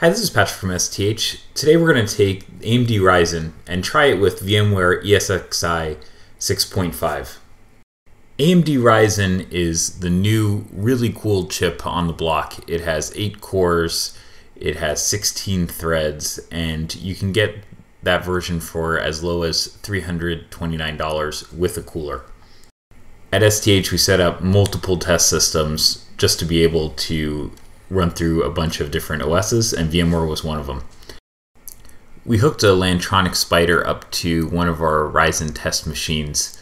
Hi, this is Patrick from STH. Today we're going to take AMD Ryzen and try it with VMware ESXi 6.5. AMD Ryzen is the new really cool chip on the block. It has 8 cores, it has 16 threads, and you can get that version for as low as $329 with a cooler. At STH we set up multiple test systems just to be able to run through a bunch of different OSs, and VMware was one of them. We hooked a Lantronix Spider up to one of our Ryzen test machines.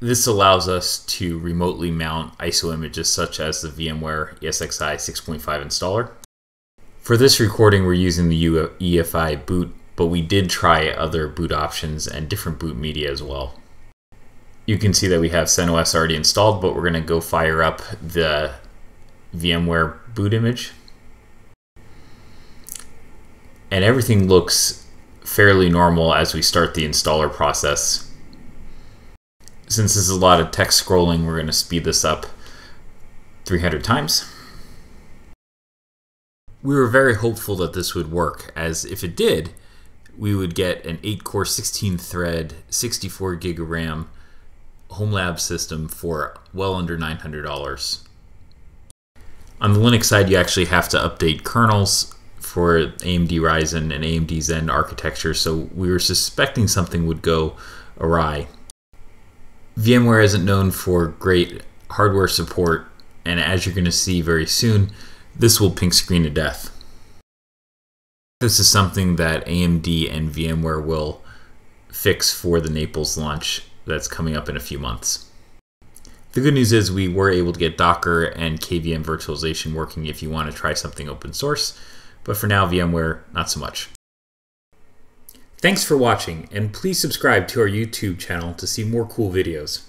This allows us to remotely mount ISO images such as the VMware ESXi 6.5 installer. For this recording, we're using the EFI boot, but we did try other boot options and different boot media as well. You can see that we have CentOS already installed, but we're going to go fire up the VMware boot image. And everything looks fairly normal as we start the installer process. Since this is a lot of text scrolling, we're going to speed this up 300 times. We were very hopeful that this would work, as if it did, we would get an 8 core, 16 thread, 64 gig of RAM home lab system for well under $900. On the Linux side, you actually have to update kernels for AMD Ryzen and AMD Zen architecture, so we were suspecting something would go awry. VMware isn't known for great hardware support, and as you're going to see very soon, this will pink screen to death. This is something that AMD and VMware will fix for the Naples launch that's coming up in a few months. The good news is we were able to get Docker and KVM virtualization working if you want to try something open source, but for now, VMware, not so much. Thanks for watching, and please subscribe to our YouTube channel to see more cool videos.